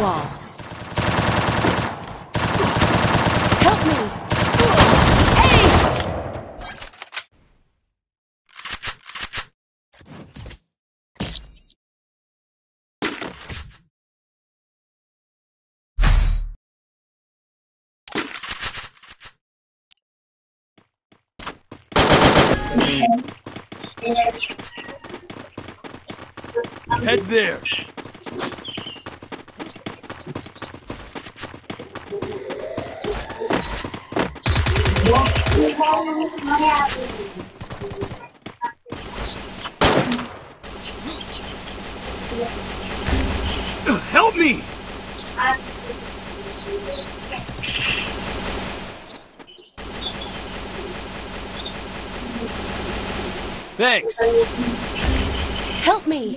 wall. Help me! Ace! Head there. Help me! Thanks. Help me!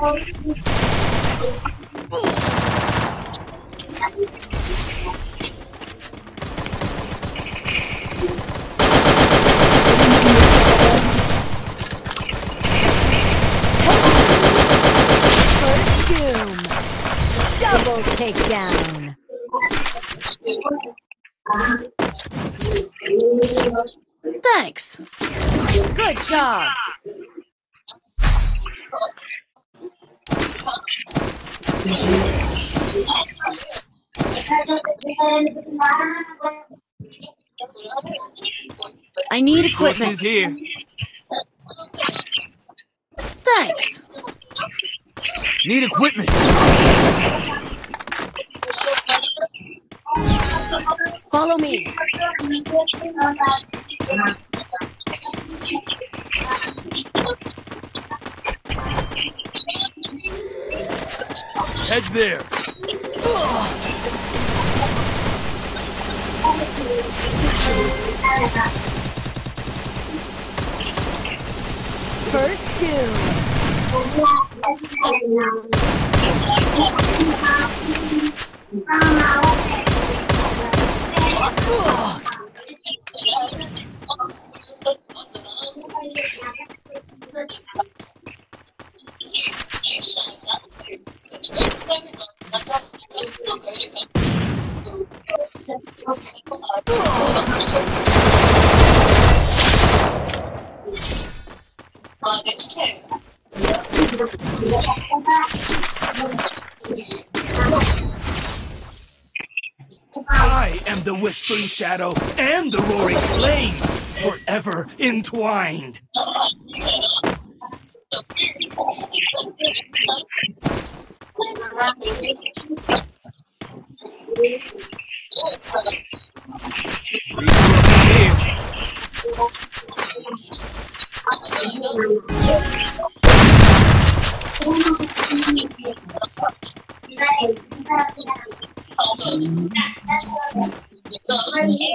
Double takedown. Thanks. Good job. I need equipment. Resources here. Thanks. Need equipment. Follow me. Head there. First doom. I am the whispering shadow and the roaring flame, forever entwined. Resources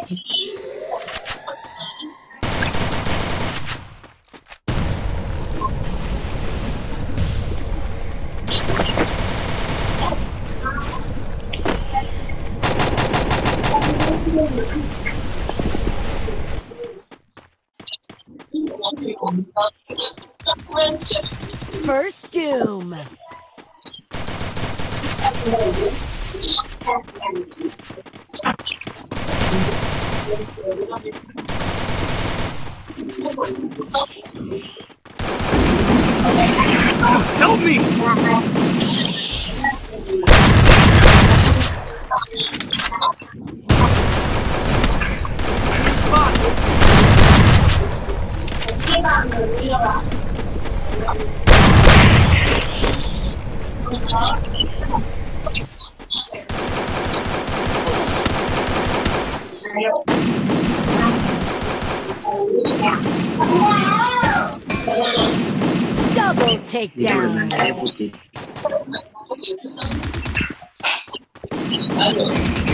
here. First doom. Help me! Double นี่ takedown. มั